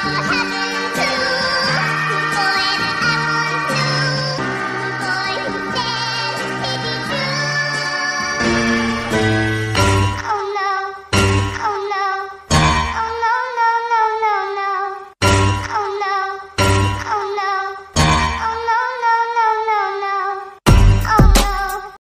Happy